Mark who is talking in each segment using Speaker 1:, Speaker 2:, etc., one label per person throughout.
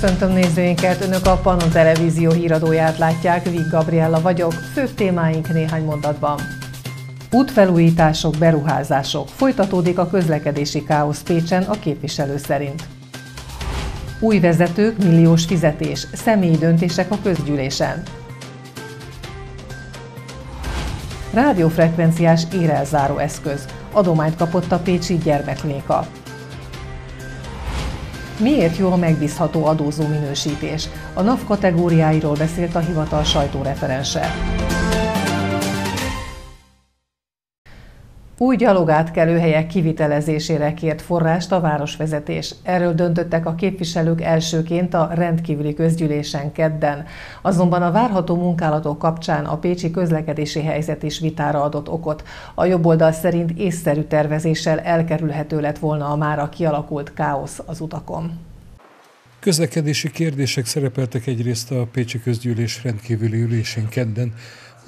Speaker 1: Köszöntöm nézőinket, Önök a Pannon Televízió híradóját látják, Vig Gabriella vagyok, főbb témáink néhány mondatban. Útfelújítások, beruházások. Folytatódik a közlekedési káosz Pécsen a képviselő szerint. Új vezetők, milliós fizetés, személyi döntések a közgyűlésen. Rádiófrekvenciás érelzáró eszköz. Adományt kapott a Pécsi Gyermekléka. Miért jó a megbízható adózó minősítés? A NAV kategóriáiról beszélt a hivatal sajtóreferense. Új gyalogátkelőhelyek kivitelezésére kért forrást a városvezetés. Erről döntöttek a képviselők elsőként a rendkívüli közgyűlésen kedden. Azonban a várható munkálatok kapcsán a pécsi közlekedési helyzet is vitára adott okot. A jobboldal szerint észszerű tervezéssel elkerülhető lett volna a mára kialakult káosz az utakon.
Speaker 2: Közlekedési kérdések szerepeltek egyrészt a Pécsi Közgyűlés rendkívüli ülésén kedden,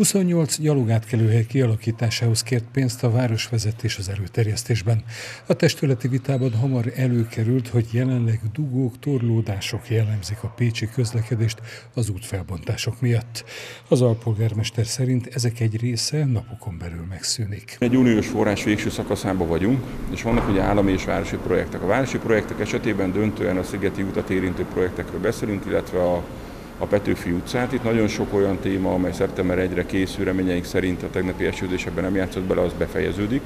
Speaker 2: 28 gyalogátkelőhely kialakításához kért pénzt a városvezetés az előterjesztésben. A testületi vitában hamar előkerült, hogy jelenleg dugók, torlódások jellemzik a pécsi közlekedést az útfelbontások miatt. Az alpolgármester szerint ezek egy része napokon belül megszűnik.
Speaker 3: Egy uniós forrás végső szakaszában vagyunk, és vannak ugye állami és városi projektek. A városi projektek esetében döntően a szigeti utat érintő projektekről beszélünk, illetve a a Petőfi utcát. Itt nagyon sok olyan téma, amely szeptember 1-re készül, reményeink szerint a tegnapi esődésében nem játszott bele, az befejeződik.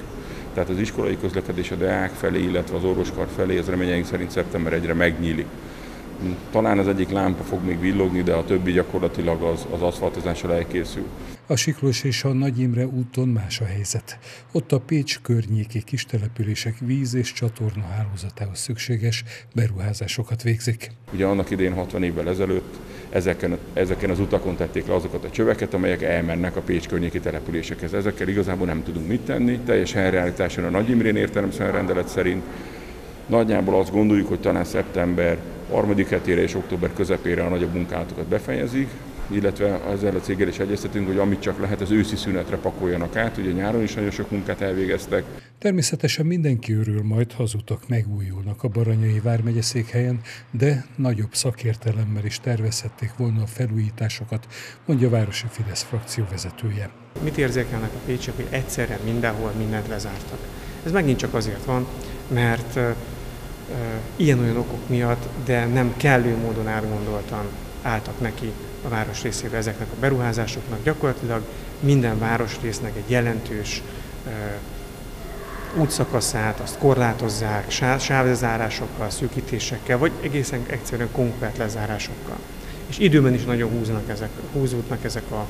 Speaker 3: Tehát az iskolai közlekedés a Deák felé, illetve az orvoskar felé, ez reményeink szerint szeptember 1-re megnyílik. Talán az egyik lámpa fog még villogni, de a többi gyakorlatilag az, az aszfaltozással elkészül.
Speaker 2: A Siklós és a Nagy Imre úton más a helyzet. Ott a Pécs környéki kistelepülések víz- és csatorna hálózatához szükséges beruházásokat végzik.
Speaker 3: Ugye annak idén 60 évvel ezelőtt ezeken, ezeken az utakon tették le azokat a csöveket, amelyek elmennek a Pécs környéki településekhez. Ezekkel igazából nem tudunk mit tenni, teljes helyreállításon a Nagy Imrén értelemszerűen rendelet szerint. Nagyjából azt gondoljuk, hogy talán szeptember harmadik hetére és október közepére a nagyobb munkálatokat befejezik, illetve ezzel a céggel is egyeztetünk, hogy amit csak lehet, az őszi szünetre pakoljanak át. Ugye nyáron is nagyon sok munkát elvégeztek.
Speaker 2: Természetesen mindenki örül majd, ha az utak megújulnak a Baranyai vármegye székhelyen, de nagyobb szakértelemmel is tervezhették volna a felújításokat, mondja a Városi Fidesz frakció vezetője.
Speaker 4: Mit érzékelnek a pécsiek, hogy egyszerre mindenhol mindent lezártak? Ez megint csak azért van, mert ilyen-olyan okok miatt, de nem kellő módon átgondoltan álltak neki a város részébe ezeknek a beruházásoknak. Gyakorlatilag minden városrésznek egy jelentős útszakaszát, azt korlátozzák sávlezárásokkal, szűkítésekkel, vagy egészen egyszerűen komplet lezárásokkal. És időben is nagyon húznak ezek, húzódnak ezek a,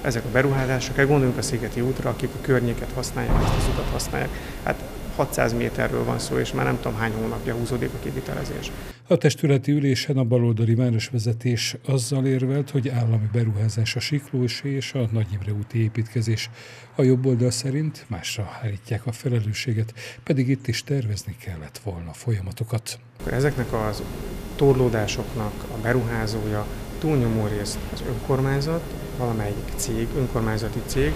Speaker 4: ezek a beruházások. Gondoljunk a Szigeti útra, akik a környéket használják, ezt az utat használják. Hát 600 méterről van szó, és már nem tudom hány hónapja húzódik a kivitelezés.
Speaker 2: A testületi ülésen a baloldali városvezetés azzal érvelt, hogy állami beruházás a Siklósi és a Nagy Imre úti építkezés. A jobb oldal szerint másra hárítják a felelősséget, pedig itt is tervezni kellett volna folyamatokat.
Speaker 4: Ezeknek az torlódásoknak a beruházója túlnyomó részt az önkormányzat, valamelyik cég, önkormányzati cég,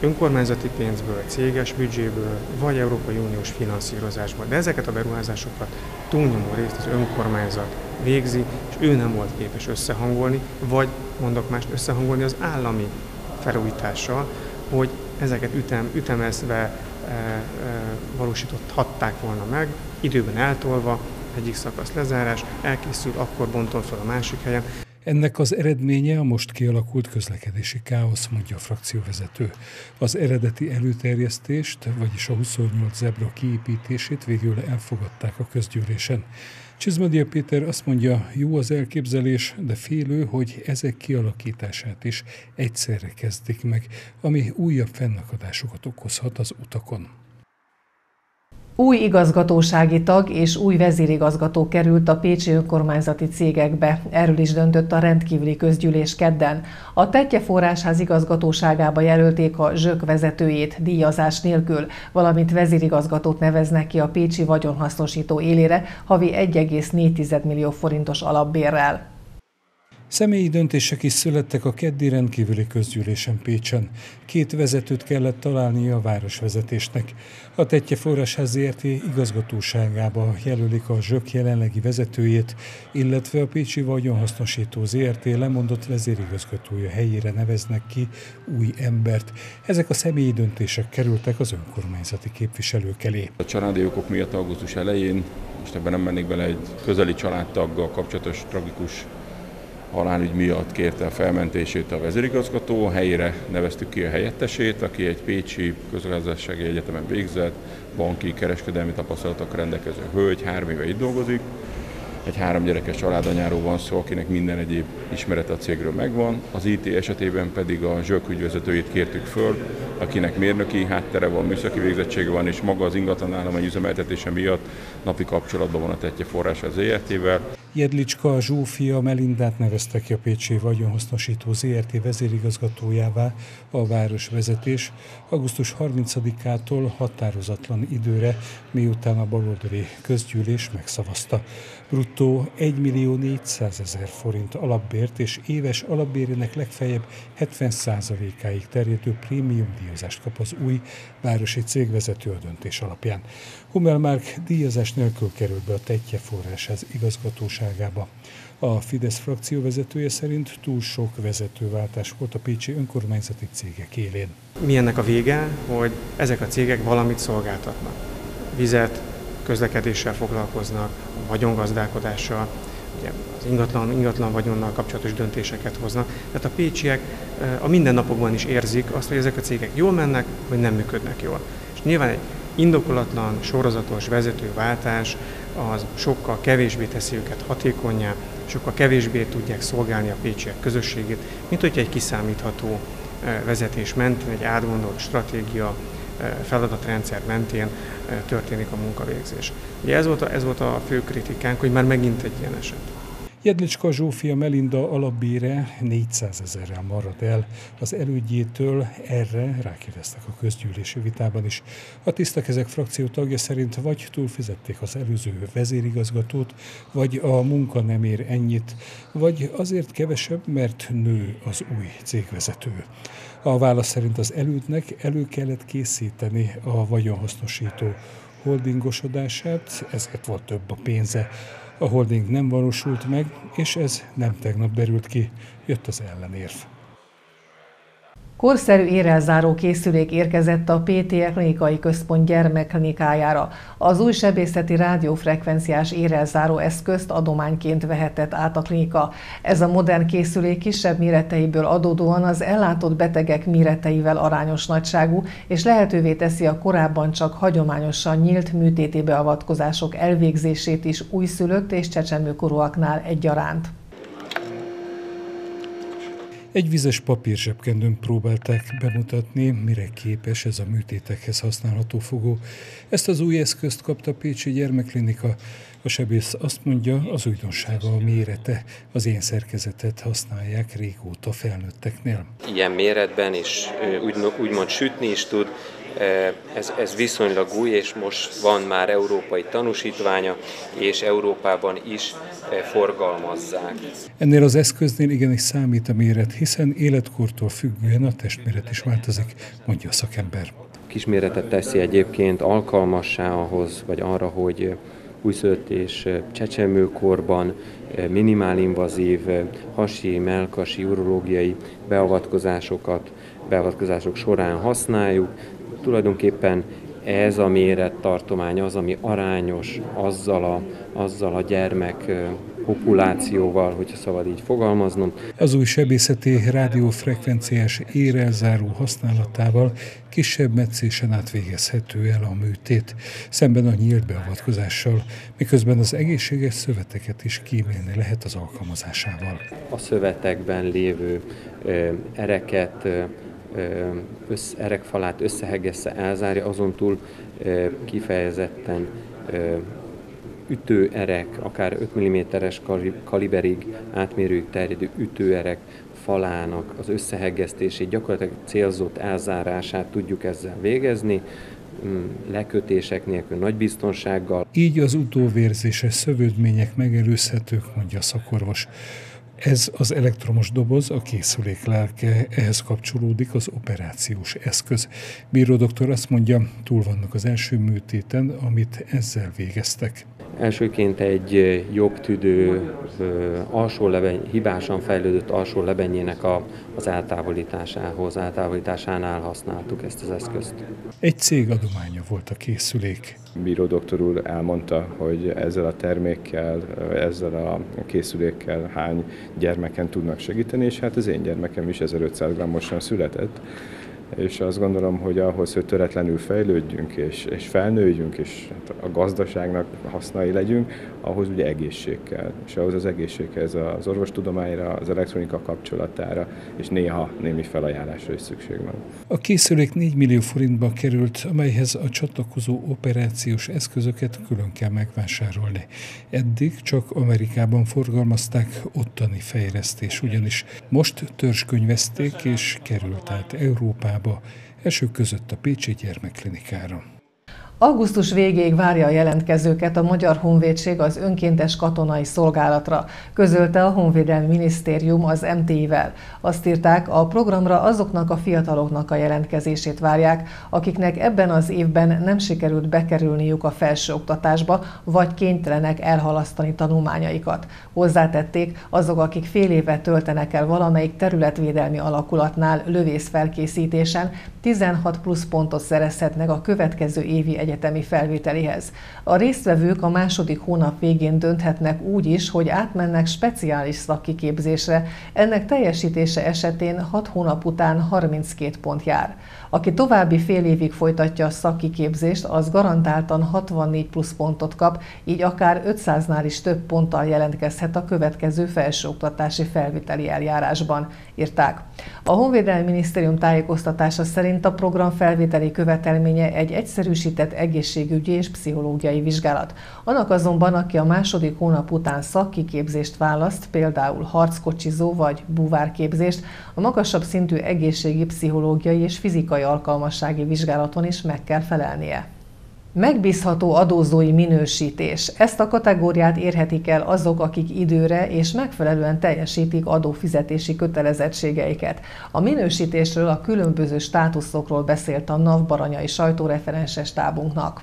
Speaker 4: önkormányzati pénzből, céges büdzséből, vagy Európai Uniós finanszírozásból. De ezeket a beruházásokat túlnyomó részt az önkormányzat végzi, és ő nem volt képes összehangolni, vagy mondok mást, összehangolni az állami felújítással, hogy ezeket ütem, ütemezve e, e, valósíthatták volna meg, időben eltolva, egyik szakasz lezárás, elkészül, akkor bontom fel a másik helyen.
Speaker 2: Ennek az eredménye a most kialakult közlekedési káosz, mondja a frakcióvezető. Az eredeti előterjesztést, vagyis a 28 zebra kiépítését végül elfogadták a közgyűlésen. Csizmadia Péter azt mondja, jó az elképzelés, de félő, hogy ezek kialakítását is egyszerre kezdik meg, ami újabb fennakadásokat okozhat az utakon.
Speaker 1: Új igazgatósági tag és új vezérigazgató került a pécsi önkormányzati cégekbe. Erről is döntött a rendkívüli közgyűlés kedden. A Tetje Forrásház igazgatóságába jelölték a zsök vezetőjét díjazás nélkül, valamint vezérigazgatót neveznek ki a pécsi vagyonhasznosító élére havi 1,4 millió forintos alapbérrel.
Speaker 2: Személyi döntések is születtek a keddi rendkívüli közgyűlésen Pécsen. Két vezetőt kellett találnia a városvezetésnek. A Tetje Forrásház ZRT igazgatóságába jelölik a Zsök jelenlegi vezetőjét, illetve a Pécsi Vagyonhasznosító ZRT lemondott vezérigazgatója helyére neveznek ki új embert. Ezek a személyi döntések kerültek az önkormányzati képviselők elé.
Speaker 3: A családi okok miatt augusztus elején, most ebben nem mennék bele, egy közeli családtaggal kapcsolatos tragikus halálügy miatt kérte a felmentését a vezérigazgató, helyére neveztük ki a helyettesét, aki egy Pécsi közgazdasági egyetemen végzett, banki, kereskedelmi tapasztalatok rendelkező hölgy, három éve itt dolgozik, egy három gyerekes családanyáról van szó, akinek minden egyéb ismerete a cégről megvan. Az IT esetében pedig a zsök ügyvezetőjét kértük föl, akinek mérnöki háttere van, műszaki végzettsége van, és maga az ingatlan állomány üzemeltetése miatt napi kapcsolatban van a Tetje Forrás az ERT-vel.
Speaker 2: Jedlicska Zsófia Melindát nevezte ki a Pécsi Vagyonhasznosító ZRT vezérigazgatójává a városvezetés augusztus 30-ától határozatlan időre, miután a baloldali közgyűlés megszavazta. Bruttó 1 millió 400 ezer forint alapbért és éves alapbérének legfeljebb 70%-áig terjedő prémium díjazást kap az új városi cégvezető a döntés alapján. Hummel Márk díjazás nélkül került be a Tetje forrásház igazgatóságába. A Fidesz frakció vezetője szerint túl sok vezetőváltás volt a pécsi önkormányzati cégek élén.
Speaker 4: Mi ennek a vége, hogy ezek a cégek valamit szolgáltatnak. Vizet, közlekedéssel foglalkoznak, vagyongazdálkodással, ugye az ingatlan, ingatlan vagyonnal kapcsolatos döntéseket hoznak. Tehát a pécsiek a mindennapokban is érzik azt, hogy ezek a cégek jól mennek, vagy nem működnek jól. És nyilván egy indokolatlan, sorozatos vezetőváltás az sokkal kevésbé teszi őket hatékonyá, sokkal kevésbé tudják szolgálni a pécsiek közösségét, mint hogy egy kiszámítható vezetés mentén, egy átgondolt stratégia, feladatrendszer mentén történik a munkavégzés. Ugye ez volt a, ez volt a fő kritikánk, hogy már megint egy ilyen eset.
Speaker 2: Jedlicska Zsófia Melinda alapbére 400 ezerrel marad el az elődjétől, erre rákérdeztek a közgyűlési vitában is. A tisztakezek frakció tagja szerint vagy túlfizették az előző vezérigazgatót, vagy a munka nem ér ennyit, vagy azért kevesebb, mert nő az új cégvezető. A válasz szerint az elődnek elő kellett készíteni a vagyonhasznosító holdingosodását, ezért volt több a pénze. A holding nem valósult meg, és ez nem tegnap derült ki, jött az ellenérv.
Speaker 1: Korszerű érelzáró készülék érkezett a PTE Klinikai Központ gyermekklinikájára. Az új sebészeti rádiófrekvenciás érelzáró eszközt adományként vehetett át a klinika. Ez a modern készülék kisebb méreteiből adódóan az ellátott betegek méreteivel arányos nagyságú, és lehetővé teszi a korábban csak hagyományosan nyílt műtéti beavatkozások elvégzését is újszülött és csecsemőkorúaknál egyaránt.
Speaker 2: Egy vizes papírzsebkendőn próbálták bemutatni, mire képes ez a műtétekhez használható fogó. Ezt az új eszközt kapta Pécsi Gyermekklinika. A sebész azt mondja, az újdonsága a mérete. Az én szerkezetet használják régóta felnőtteknél.
Speaker 5: Ilyen méretben is úgy, úgymond sütni is tud, ez, ez viszonylag új, és most van már európai tanúsítványa, és Európában is forgalmazzák.
Speaker 2: Ennél az eszköznél igenis számít a méret, hiszen életkortól függően a testméret is változik, mondja a szakember.
Speaker 5: Kisméretet teszi egyébként alkalmassá ahhoz, vagy arra, hogy újszülött és csecsemőkorban minimálinvazív hasi, melkasi, urológiai beavatkozásokat beavatkozások során használjuk, tulajdonképpen ez a mérettartomány az, ami arányos azzal a, azzal a gyermek populációval, hogyha szabad így fogalmaznom.
Speaker 2: Az új sebészeti rádiófrekvenciás érelzáró használatával kisebb meccésen átvégezhető el a műtét, szemben a nyílt beavatkozással, miközben az egészséges szöveteket is kímélni lehet az alkalmazásával.
Speaker 5: A szövetekben lévő ereket, össz, erekfalát összehegesse, elzárja, azon túl kifejezetten ütőerek, akár 5 mm-es kaliberig átmérőig terjedő ütőerek falának az összehegesztését, gyakorlatilag célzott elzárását tudjuk ezzel végezni, lekötések nélkül nagy biztonsággal.
Speaker 2: Így az utóvérzéses szövődmények megelőzhetők, mondja szakorvos. Ez az elektromos doboz, a készülék lelke, ehhez kapcsolódik az operációs eszköz. Bíró doktor azt mondja, túl vannak az első műtéten, amit ezzel végeztek.
Speaker 5: Elsőként egy jogtüdő alsó lebeny, hibásan fejlődött alsó lebenyének a, az eltávolításához, eltávolításánál használtuk ezt az eszközt.
Speaker 2: Egy cég adománya volt a készülék.
Speaker 6: Bíró doktor úr elmondta, hogy ezzel a termékkel, ezzel a készülékkel hány gyermeken tudnak segíteni, és hát az én gyermekem is 1500 grammosan született és azt gondolom, hogy ahhoz, hogy töretlenül fejlődjünk és, és felnőjünk, és hát a gazdaságnak hasznai legyünk, ahhoz ugye egészség kell. És ahhoz az egészséghez az orvostudományra, az elektronika kapcsolatára, és néha némi felajánlásra is szükség van.
Speaker 2: A készülék 4 millió forintba került, amelyhez a csatlakozó operációs eszközöket külön kell megvásárolni. Eddig csak Amerikában forgalmazták ottani fejlesztés, ugyanis most törzskönyvezték és került át Európába, elsők között a Pécsi Gyermekklinikára.
Speaker 1: Augusztus végéig várja a jelentkezőket a Magyar Honvédség az önkéntes katonai szolgálatra, közölte a Honvédelmi Minisztérium az MTI-vel. Azt írták, a programra azoknak a fiataloknak a jelentkezését várják, akiknek ebben az évben nem sikerült bekerülniük a felsőoktatásba, vagy kénytelenek elhalasztani tanulmányaikat. Hozzátették, azok, akik fél évet töltenek el valamelyik területvédelmi alakulatnál lövészfelkészítésen, 16 plusz pontot szerezhetnek a következő évi egy egyetemi felvételihez. A résztvevők a második hónap végén dönthetnek úgy is, hogy átmennek speciális szakkiképzésre, ennek teljesítése esetén 6 hónap után 32 pont jár. Aki további fél évig folytatja a szakkiképzést, az garantáltan 64 plusz pontot kap, így akár 500-nál is több ponttal jelentkezhet a következő felsőoktatási felviteli eljárásban, írták. A Honvédelmi Minisztérium tájékoztatása szerint a program felvételi követelménye egy egyszerűsített egészségügyi és pszichológiai vizsgálat. Annak azonban, aki a második hónap után szakkiképzést választ, például harckocsizó vagy búvárképzést, a magasabb szintű egészségi, pszichológiai és fizikai alkalmassági vizsgálaton is meg kell felelnie. Megbízható adózói minősítés. Ezt a kategóriát érhetik el azok, akik időre és megfelelően teljesítik adófizetési kötelezettségeiket. A minősítésről a különböző státuszokról beszélt a NAV Baranyai sajtóreferenses tábunknak.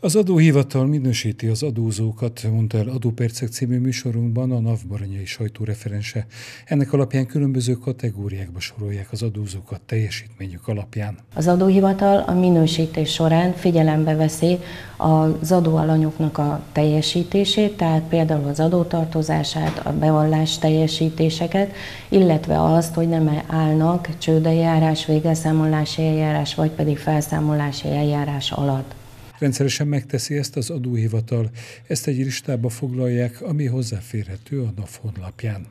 Speaker 2: Az adóhivatal minősíti az adózókat, mondta el Adópercek című műsorunkban a NAV baranyai sajtóreferense. Ennek alapján különböző kategóriákba sorolják az adózókat teljesítményük alapján.
Speaker 7: Az adóhivatal a minősítés során figyelembe veszi az adóalanyoknak a teljesítését, tehát például az adótartozását, a bevallás teljesítéseket, illetve azt, hogy nem állnak csődeljárás, végelszámolási eljárás, vagy pedig felszámolási eljárás alatt.
Speaker 2: Rendszeresen megteszi ezt az adóhivatal. Ezt egy listába foglalják, ami hozzáférhető a NAV honlapján.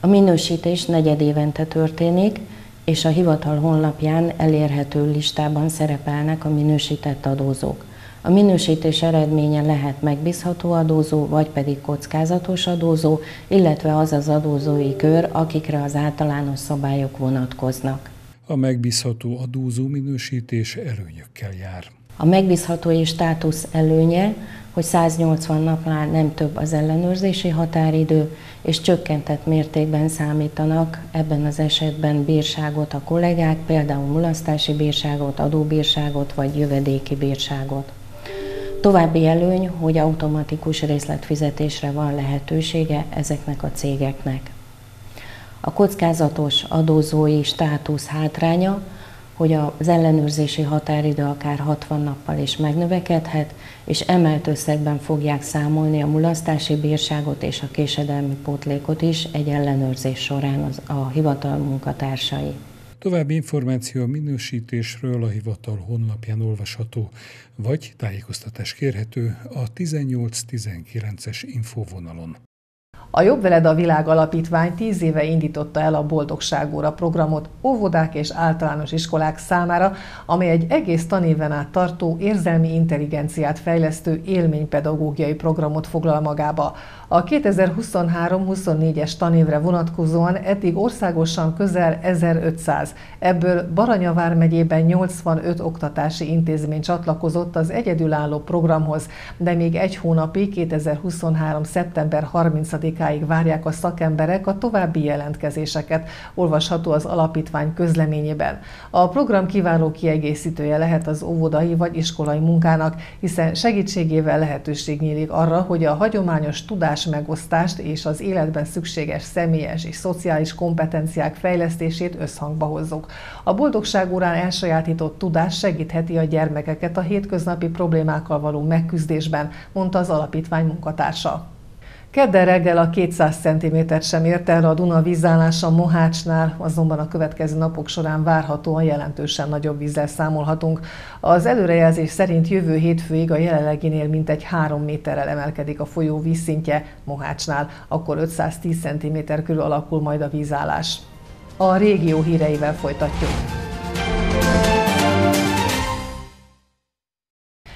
Speaker 7: A minősítés negyed évente történik, és a hivatal honlapján elérhető listában szerepelnek a minősített adózók. A minősítés eredménye lehet megbízható adózó, vagy pedig kockázatos adózó, illetve az az adózói kör, akikre az általános szabályok vonatkoznak.
Speaker 2: A megbízható adózó minősítés előnyökkel jár.
Speaker 7: A megbízhatói státusz előnye, hogy 180 napnál nem több az ellenőrzési határidő, és csökkentett mértékben számítanak ebben az esetben bírságot a kollégák, például mulasztási bírságot, adóbírságot vagy jövedéki bírságot. További előny, hogy automatikus részletfizetésre van lehetősége ezeknek a cégeknek. A kockázatos adózói státusz hátránya, hogy az ellenőrzési határidő akár 60 nappal is megnövekedhet, és emelt összegben fogják számolni a mulasztási bírságot és a késedelmi pótlékot is egy ellenőrzés során az, a hivatal munkatársai.
Speaker 2: További információ a minősítésről a hivatal honlapján olvasható, vagy tájékoztatás kérhető a 18-19-es infovonalon.
Speaker 1: A Jobb Veled a Világ Alapítvány tíz éve indította el a Boldogságóra programot óvodák és általános iskolák számára, amely egy egész tanéven át tartó érzelmi intelligenciát fejlesztő élménypedagógiai programot foglal magába. A 2023-24-es tanévre vonatkozóan eddig országosan közel 1500, ebből Baranyavár megyében 85 oktatási intézmény csatlakozott az egyedülálló programhoz, de még egy hónapig 2023. szeptember 30 10-áig várják a szakemberek a további jelentkezéseket, olvasható az alapítvány közleményében. A program kiváló kiegészítője lehet az óvodai vagy iskolai munkának, hiszen segítségével lehetőség nyílik arra, hogy a hagyományos tudás megosztást és az életben szükséges személyes és szociális kompetenciák fejlesztését összhangba hozzuk. A boldogság órán elsajátított tudás segítheti a gyermekeket a hétköznapi problémákkal való megküzdésben, mondta az alapítvány munkatársa. Kedden reggel a 200 cm sem ért el a Duna vízállása Mohácsnál, azonban a következő napok során várhatóan jelentősen nagyobb vízzel számolhatunk. Az előrejelzés szerint jövő hétfőig a jelenleginél mintegy 3 méterrel emelkedik a folyó vízszintje Mohácsnál, akkor 510 cm körül alakul majd a vízállás. A régió híreivel folytatjuk.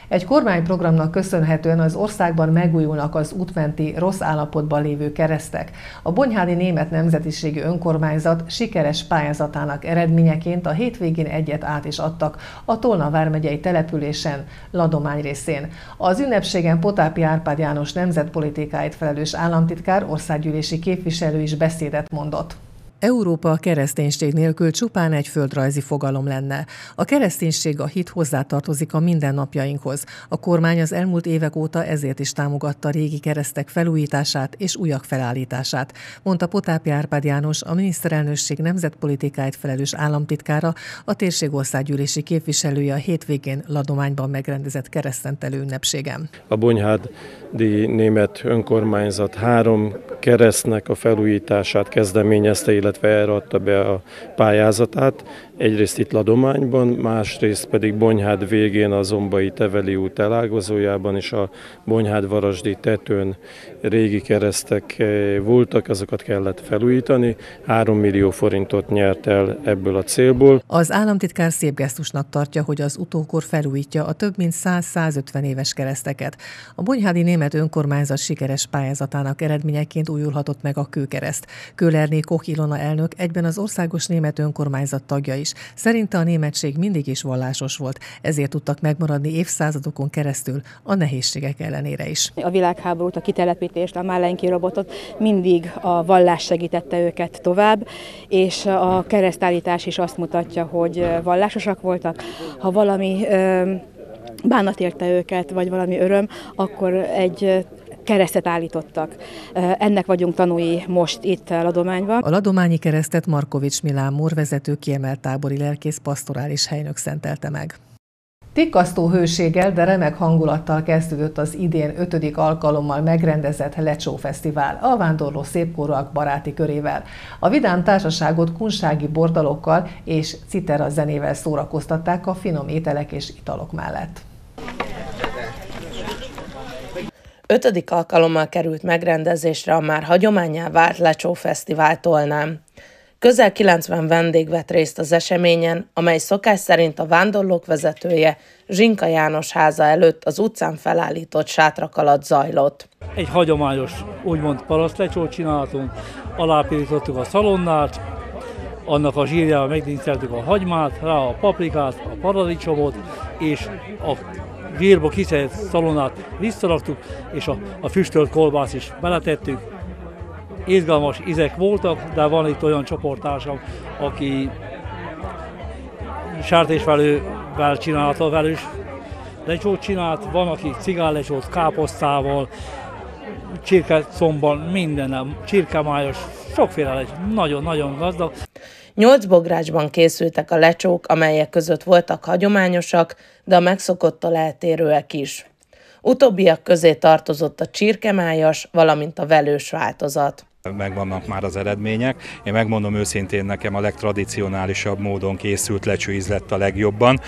Speaker 1: Egy kormányprogramnak köszönhetően az országban megújulnak az útmenti rossz állapotban lévő keresztek. A Bonyhádi Német Nemzetiségi Önkormányzat sikeres pályázatának eredményeként a hétvégén egyet át is adtak a Tolna vármegyei településen, Ladomány részén. Az ünnepségen Potápi Árpád János nemzetpolitikáit felelős államtitkár országgyűlési képviselő is beszédet mondott. Európa a kereszténység nélkül csupán egy földrajzi fogalom lenne. A kereszténység a hit hozzátartozik a mindennapjainkhoz. A kormány az elmúlt évek óta ezért is támogatta régi keresztek felújítását és újak felállítását, mondta Potápi Árpád János, a miniszterelnökség nemzetpolitikáit felelős államtitkára, a térség országgyűlési képviselője a hétvégén Ladományban megrendezett keresztentelő ünnepségem.
Speaker 8: A Bonyhádi német önkormányzat három keresztnek a felújítását kezdeményezte, illetve illetve erre adta be a pályázatát. Egyrészt itt Ladományban, másrészt pedig Bonyhád végén a Zombai Teveli út elágazójában és a Bonyhád Varasdi tetőn régi keresztek eh, voltak, azokat kellett felújítani. 3 millió forintot nyert el ebből a célból.
Speaker 1: Az államtitkár szép gesztusnak tartja, hogy az utókor felújítja a több mint 100-150 éves kereszteket. A Bonyhádi Német Önkormányzat sikeres pályázatának eredményeként újulhatott meg a kőkereszt. Kölerné Koch Ilona elnök egyben az Országos Német Önkormányzat tagja is. Szerinte a németség mindig is vallásos volt, ezért tudtak megmaradni évszázadokon keresztül a nehézségek ellenére is.
Speaker 9: A világháborút, a kitelepítést, a Málenki robotot mindig a vallás segítette őket tovább, és a keresztállítás is azt mutatja, hogy vallásosak voltak. Ha valami bánat érte őket, vagy valami öröm, akkor egy keresztet állítottak. Ennek vagyunk tanúi most itt Ladományban.
Speaker 1: A Ladományi keresztet Markovics Milán Mór vezető kiemelt tábori lelkész pastorális helynök szentelte meg. Tikkasztó hőséggel, de remek hangulattal kezdődött az idén ötödik alkalommal megrendezett Lecsó Fesztivál a vándorló szépkorúak baráti körével. A vidám társaságot kunsági bordalokkal és citera zenével szórakoztatták a finom ételek és italok mellett.
Speaker 10: Ötödik alkalommal került megrendezésre a már hagyományá vált Lecsó Fesztivál Tolnán. Közel 90 vendég vett részt az eseményen, amely szokás szerint a vándorlók vezetője Zsinka János háza előtt az utcán felállított sátrak alatt zajlott.
Speaker 11: Egy hagyományos, úgymond parasztlecsót csináltunk, alápirítottuk a szalonnát, annak a zsírjával megdinceltük a hagymát, rá a paprikát, a paradicsomot, és a vírba kiszedett szalonát visszaraktuk, és a, a füstölt kolbász is beletettük. Izgalmas izek voltak, de van itt olyan csoporttársam, aki sártésvelővel csinálta velős lecsót csinált, van, aki cigállecsót káposztával, csirkecomban, minden, csirkemájas, sokféle lecs, nagyon-nagyon gazdag.
Speaker 10: Nyolc bográcsban készültek a lecsók, amelyek között voltak hagyományosak, de a megszokottól eltérőek is. Utóbbiak közé tartozott a csirkemájas, valamint a velős változat
Speaker 12: megvannak már az eredmények. Én megmondom őszintén, nekem a legtradicionálisabb módon készült lecsőíz lett a legjobban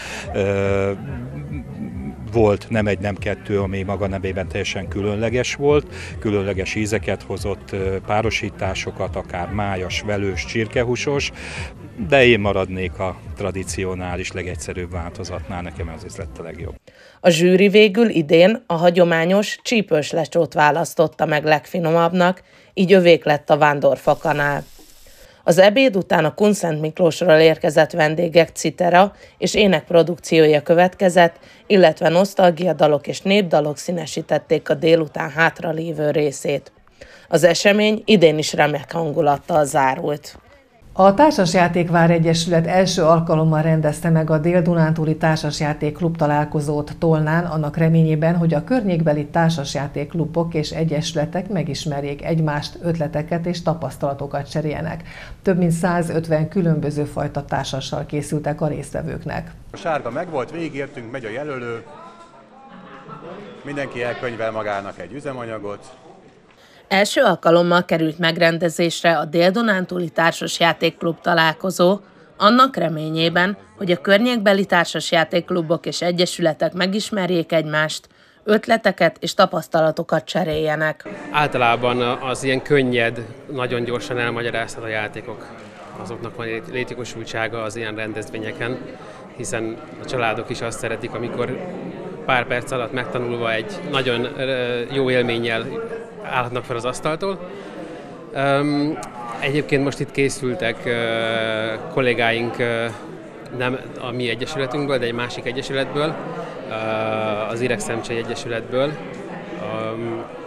Speaker 12: volt nem egy, nem kettő, ami maga nevében teljesen különleges volt, különleges ízeket hozott, párosításokat, akár májas, velős, csirkehúsos, de én maradnék a tradicionális, legegyszerűbb változatnál, nekem ez lett a legjobb.
Speaker 10: A zsűri végül idén a hagyományos csípős lecsót választotta meg legfinomabbnak, így övék lett a vándorfakanál. Az ebéd után a Kunszent Miklósról érkezett vendégek citera és énekprodukciója következett, illetve nosztalgia dalok és népdalok színesítették a délután hátra lévő részét. Az esemény idén is remek hangulattal zárult.
Speaker 1: A Társasjáték Egyesület első alkalommal rendezte meg a Dél-Dunántúli Társasjáték Klub találkozót Tolnán, annak reményében, hogy a környékbeli társasjáték klubok és egyesületek megismerjék egymást, ötleteket és tapasztalatokat cseréljenek. Több mint 150 különböző fajta társassal készültek a résztvevőknek.
Speaker 13: A sárga megvolt, végigértünk, megy a jelölő, mindenki elkönyvel magának egy üzemanyagot,
Speaker 10: Első alkalommal került megrendezésre a Dél-Donántúli Társasjátékklub találkozó, annak reményében, hogy a környékbeli társasjátékklubok és egyesületek megismerjék egymást, ötleteket és tapasztalatokat cseréljenek.
Speaker 14: Általában az ilyen könnyed, nagyon gyorsan elmagyarázható játékok, azoknak van létjogosultsága az ilyen rendezvényeken, hiszen a családok is azt szeretik, amikor pár perc alatt megtanulva egy nagyon jó élménnyel állhatnak fel az asztaltól. Egyébként most itt készültek kollégáink nem a mi egyesületünkből, de egy másik egyesületből, az Irek Szemcsei Egyesületből,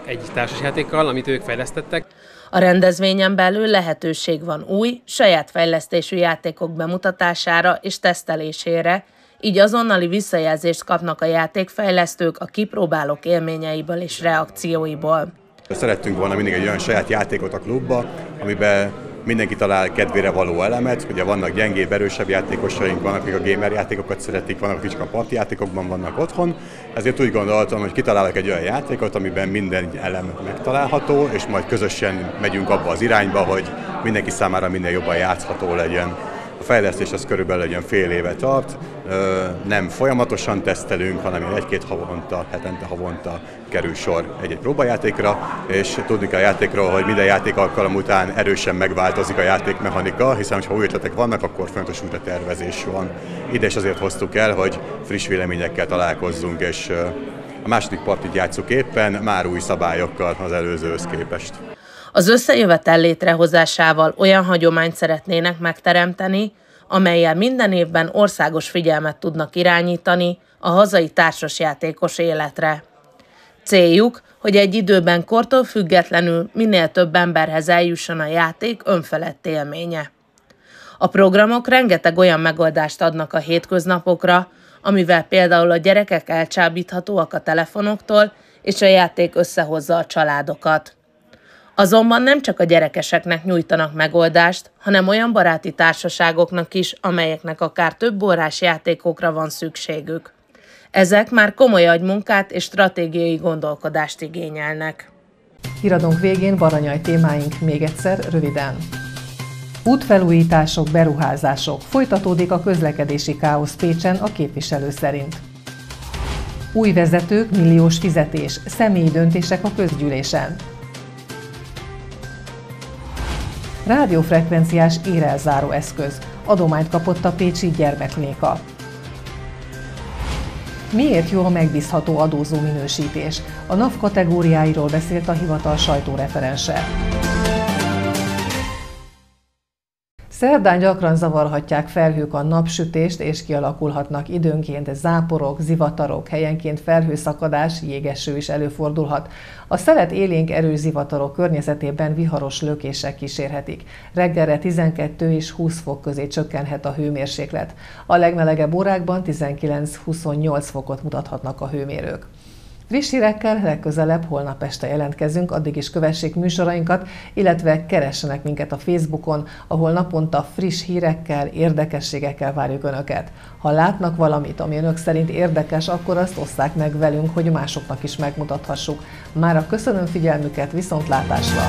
Speaker 14: egy társasjátékkal, amit ők fejlesztettek.
Speaker 10: A rendezvényen belül lehetőség van új, saját fejlesztésű játékok bemutatására és tesztelésére, így azonnali visszajelzést kapnak a játékfejlesztők a kipróbálók élményeiből és reakcióiból.
Speaker 13: Szerettünk volna mindig egy olyan saját játékot a klubba, amiben mindenki talál kedvére való elemet, ugye vannak gyengébb, erősebb játékosaink, vannak, akik a gamer játékokat szeretik, vannak, akik a parti játékokban vannak otthon, ezért úgy gondoltam, hogy kitalálok egy olyan játékot, amiben minden elem megtalálható, és majd közösen megyünk abba az irányba, hogy mindenki számára minél jobban játszható legyen. A fejlesztés az körülbelül egy fél éve tart, nem folyamatosan tesztelünk, hanem egy-két havonta, hetente havonta kerül sor egy-egy próbajátékra, és tudni kell a játékról, hogy minden játék alkalom után erősen megváltozik a játékmechanika, hiszen ha új ötletek vannak, akkor fontos újra tervezés van. Ide is azért hoztuk el, hogy friss véleményekkel találkozzunk, és a második partit játszuk éppen, már új szabályokkal az előzőhöz képest.
Speaker 10: Az összejövetel létrehozásával olyan hagyományt szeretnének megteremteni, amelyel minden évben országos figyelmet tudnak irányítani a hazai társasjátékos életre. Céljuk, hogy egy időben kortól függetlenül minél több emberhez eljusson a játék önfelett élménye. A programok rengeteg olyan megoldást adnak a hétköznapokra, amivel például a gyerekek elcsábíthatóak a telefonoktól, és a játék összehozza a családokat. Azonban nem csak a gyerekeseknek nyújtanak megoldást, hanem olyan baráti társaságoknak is, amelyeknek akár több órás játékokra van szükségük. Ezek már komoly agymunkát és stratégiai gondolkodást igényelnek.
Speaker 1: Híradónk végén baranyai témáink még egyszer röviden. Útfelújítások, beruházások. Folytatódik a közlekedési káosz Pécsen a képviselő szerint. Új vezetők, milliós fizetés, személyi döntések a közgyűlésen. Rádiófrekvenciás érelzáró eszköz. Adományt kapott a Pécsi Gyermeknéka. Miért jó a megbízható adózó minősítés? A NAV kategóriáiról beszélt a hivatal sajtóreferense. Szerdán gyakran zavarhatják felhők a napsütést, és kialakulhatnak időnként záporok, zivatarok, helyenként felhőszakadás, jégeső is előfordulhat. A szelet élénk erős zivatarok környezetében viharos lökések kísérhetik. Reggelre 12 és 20 fok közé csökkenhet a hőmérséklet. A legmelegebb órákban 19-28 fokot mutathatnak a hőmérők. Friss hírekkel legközelebb holnap este jelentkezünk, addig is kövessék műsorainkat, illetve keressenek minket a Facebookon, ahol naponta friss hírekkel, érdekességekkel várjuk Önöket. Ha látnak valamit, ami Önök szerint érdekes, akkor azt osszák meg velünk, hogy másoknak is megmutathassuk. Mára köszönöm figyelmüket, viszontlátásra!